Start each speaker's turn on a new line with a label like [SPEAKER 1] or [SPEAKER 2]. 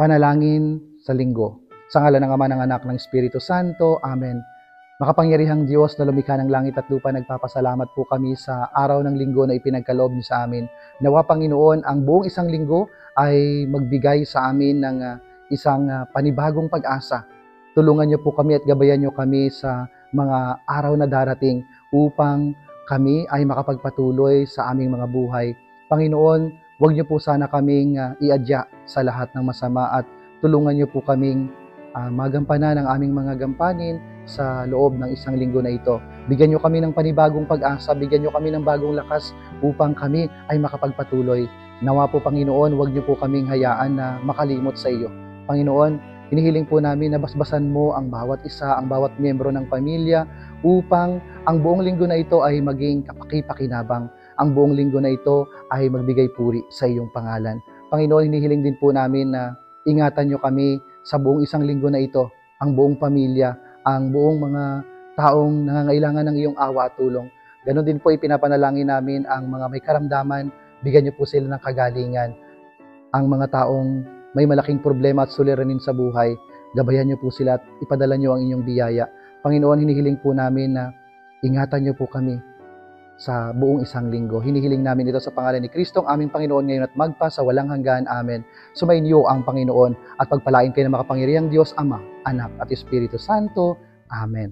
[SPEAKER 1] Panalangin sa linggo. Sa ngala ng Ama ng Anak ng Espiritu Santo. Amen. Makapangyarihang Diyos na lumikha ng langit at lupa, nagpapasalamat po kami sa araw ng linggo na ipinagkaloob niyo sa amin. Nawa Panginoon, ang buong isang linggo ay magbigay sa amin ng ah, isang ah, panibagong pag-asa. Tulungan niyo po kami at gabayan niyo kami sa mga araw na darating upang kami ay makapagpatuloy sa aming mga buhay. Panginoon, huwag niyo po sana kaming ah, iadya sa lahat ng masama at tulungan niyo po kaming ah, magampanan ang aming mga gampanin sa loob ng isang linggo na ito. Bigyan niyo kami ng panibagong pag-asa, bigyan niyo kami ng bagong lakas upang kami ay makapagpatuloy. Nawa po Panginoon, huwag niyo po kaming hayaan na makalimot sa iyo. Panginoon, hinihiling po namin na basbasan mo ang bawat isa, ang bawat miyembro ng pamilya upang ang buong linggo na ito ay maging kapaki-pakinabang. Ang buong linggo na ito ay magbigay puri sa iyong pangalan. Panginoon, hinihiling din po namin na ingatan niyo kami sa buong isang linggo na ito, ang buong pamilya, ang buong mga taong nangangailangan ng iyong awa at tulong. Ganon din po ipinapanalangin namin ang mga may karamdaman, bigyan niyo po sila ng kagalingan. Ang mga taong may malaking problema at suliranin sa buhay, gabayan niyo po sila at ipadala niyo ang inyong biyaya. Panginoon, hinihiling po namin na ingatan niyo po kami sa buong isang linggo. Hinihiling namin ito sa pangalan ni Kristo, ang aming Panginoon ngayon at magpa sa walang hanggan. Amen. Sumainyo ang Panginoon at pagpalain kayo ng makapangyarihang Diyos, Ama, Anak at Espiritu Santo. Amen.